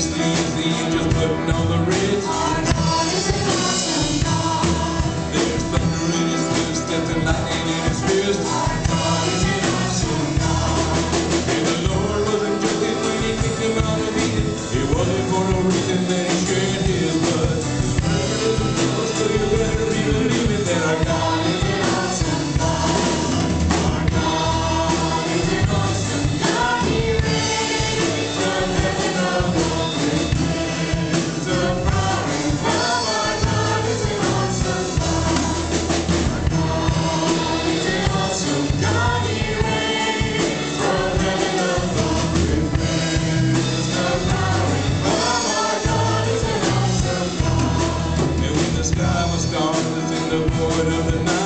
sleeves, the just putting on the ritz. the board of the night.